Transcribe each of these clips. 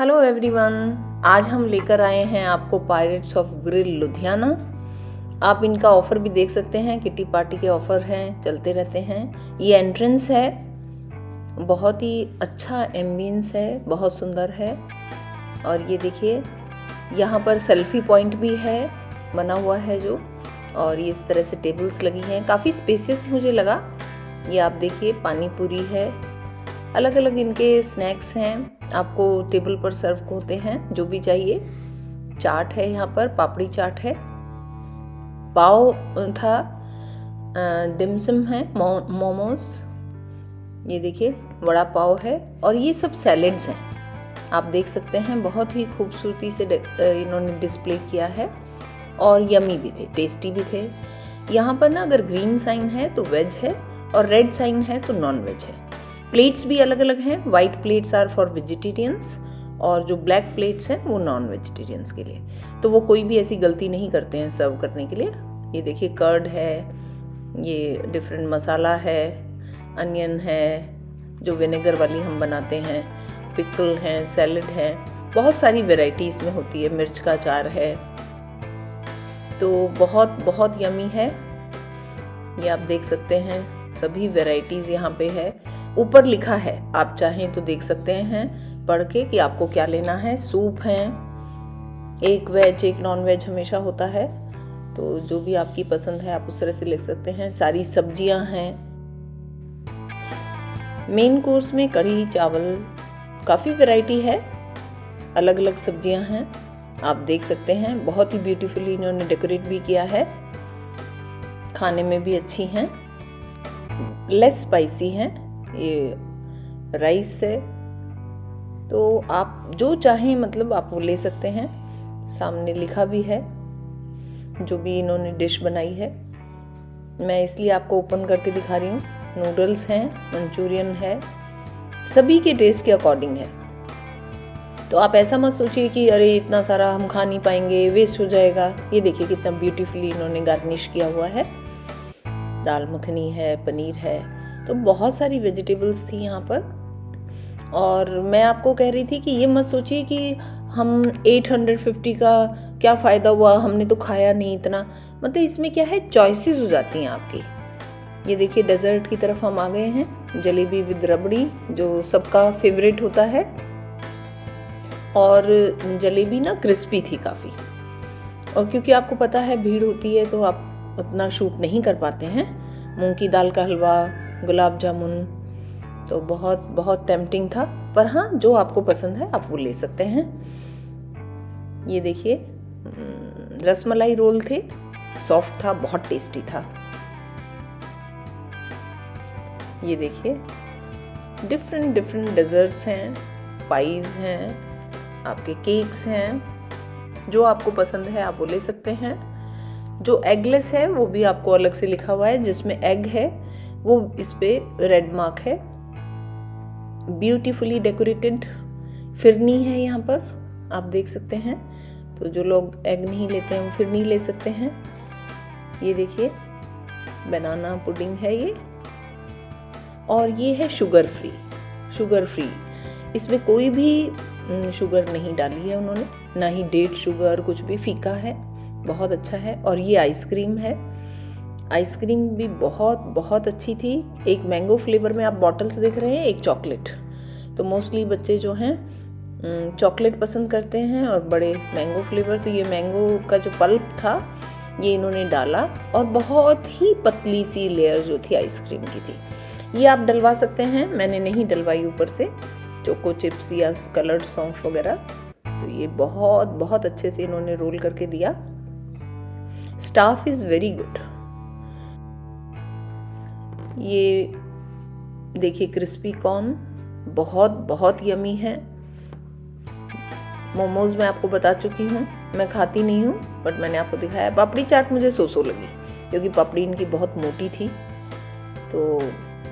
Hello everyone आज हम लेकर आए हैं आपको पायरेट्स ऑफ़ ग्रिल लुधियाना आप इनका ऑफ़र भी देख सकते हैं किटी पार्टी के ऑफ़र हैं, चलते रहते हैं। ये एंट्रेंस है, बहुत ही अच्छा एम्बियंस है, बहुत सुंदर है। और ये देखिए, यहाँ पर सेल्फी पॉइंट भी है, बना हुआ है जो। और ये इस तरह से टेबल्स लगी हैं। काफ़ी स्पेसियस मुझे लगा। ये आप देखिए, पानी पूरी है। अलग अलग इनके स्नैक्स हैं। आपको टेबल पर सर्व होते हैं, जो भी चाहिए। चाट है यहाँ पर, पापड़ी चाट है। पाव था डिमसम है मोमोज ये देखिए, वड़ा पाव है और ये सब सैलेड्स हैं। आप देख सकते हैं, बहुत ही खूबसूरती से इन्होंने डिस्प्ले किया है और यमी भी थे, टेस्टी भी थे। यहाँ पर ना अगर ग्रीन साइन है तो वेज है और रेड साइन है तो नॉन वेज है। प्लेट्स भी अलग अलग हैं। White plates are for vegetarians और जो ब्लैक प्लेट्स हैं, वो नॉन वेजिटेरियंस के लिए। तो वो कोई भी ऐसी गलती नहीं करते हैं सर्व करने के लिए। ये देखिए कर्ड है, ये डिफरेंट मसाला है अनियन है, जो विनेगर वाली हम बनाते हैं पिकल हैं सैलड हैं। बहुत सारी वेराइटी इसमें होती है। मिर्च का अचार है। तो बहुत बहुत यमी है। ये आप देख सकते हैं। सभी वेराइटीज़ यहाँ पे है। ऊपर लिखा है। आप चाहें तो देख सकते हैं, पढ़ के कि आपको क्या लेना है। सूप है, एक वेज, एक नॉन वेज हमेशा होता है। तो जो भी आपकी पसंद है, आप उस तरह से लिख सकते हैं। सारी सब्ज़ियाँ हैं। मेन कोर्स में कढ़ी, चावल, काफ़ी वैरायटी है। अलग अलग सब्ज़ियाँ हैं। आप देख सकते हैं, बहुत ही ब्यूटीफुली इन्होंने डेकोरेट भी किया है। खाने में भी अच्छी हैं। लेस स्पाइसी हैं। ये राइस है तो आप जो चाहें मतलब आप वो ले सकते हैं। सामने लिखा भी है, जो भी इन्होंने डिश बनाई है। मैं इसलिए आपको ओपन करके दिखा रही हूँ। नूडल्स हैं मंचूरियन है, सभी के टेस्ट के अकॉर्डिंग है। तो आप ऐसा मत सोचिए कि अरे इतना सारा हम खा नहीं पाएँगे वेस्ट हो जाएगा। ये देखिए कितना ब्यूटीफुली इन्होंने गार्निश किया हुआ है। दाल मखनी है, पनीर है तो बहुत सारी वेजिटेबल्स थी यहाँ पर। और मैं आपको कह रही थी कि ये मत सोचिए कि हम 850 का क्या फ़ायदा हुआ, हमने तो खाया नहीं इतना। मतलब इसमें क्या है? चॉइसेस हो जाती हैं आपकी। ये देखिए डेजर्ट की तरफ़ हम आ गए हैं। जलेबी विद रबड़ी, जो सबका फेवरेट होता है। और जलेबी ना क्रिस्पी थी काफ़ी। और क्योंकि आपको पता है, भीड़ होती है तो आप उतना शूट नहीं कर पाते हैं। मूंग की दाल का हलवा गुलाब जामुन। तो बहुत बहुत टेम्पटिंग था। पर हाँ जो आपको पसंद है आप वो ले सकते हैं। ये देखिए हम्म, रसमलाई रोल थे। सॉफ्ट था बहुत टेस्टी था। ये देखिए डिफरेंट डिफरेंट डेजर्ट्स हैं पाइज हैं आपके केक्स हैं। जो आपको पसंद है आप वो ले सकते हैं। जो एगलेस है वो भी आपको अलग से लिखा हुआ है जिसमें एग है। वो इस पे रेड मार्क है। ब्यूटीफुली डेकोरेटेड फिरनी है यहाँ पर, आप देख सकते हैं। तो जो लोग एग नहीं लेते हैं, वो फिरनी ले सकते हैं। ये देखिए बनाना पुडिंग है ये। और ये है शुगर फ्री शुगर फ्री इसमें कोई भी शुगर नहीं डाली है उन्होंने। ना ही डेट शुगर कुछ भी फीका है। बहुत अच्छा है। और ये आइसक्रीम है। आइसक्रीम भी बहुत बहुत अच्छी थी। एक मैंगो फ्लेवर में आप बॉटल्स देख रहे हैं, एक चॉकलेट। तो मोस्टली बच्चे जो हैं चॉकलेट पसंद करते हैं और बड़े मैंगो फ्लेवर। तो ये मैंगो का जो पल्प था, ये इन्होंने डाला और बहुत ही पतली सी लेयर जो थी आइसक्रीम की थी। ये आप डलवा सकते हैं, मैंने नहीं डलवाई ऊपर से, चोको चिप्स या कलर्ड सौंफ वगैरह। तो ये बहुत बहुत अच्छे से इन्होंने रोल करके दिया। Staff is very good. ये देखिए क्रिस्पी कॉर्न बहुत बहुत यमी है। मोमोज मैं आपको बता चुकी हूँ। मैं खाती नहीं हूँ बट मैंने आपको दिखाया। पापड़ी चाट मुझे सो सो लगी क्योंकि पापड़ी इनकी बहुत मोटी थी तो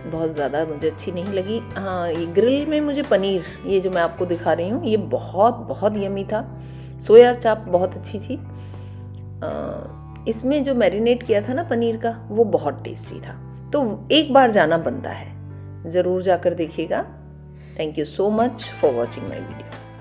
बहुत ज़्यादा मुझे अच्छी नहीं लगी। हाँ ये ग्रिल में मुझे पनीर ये जो मैं आपको दिखा रही हूँ ये बहुत बहुत यमी था। सोया चाप बहुत अच्छी थी। आ, इसमें जो मैरिनेट किया था ना पनीर का वो बहुत टेस्टी था। तो एक बार जाना बनता है। ज़रूर जाकर देखिएगा। Thank you so much for watching my video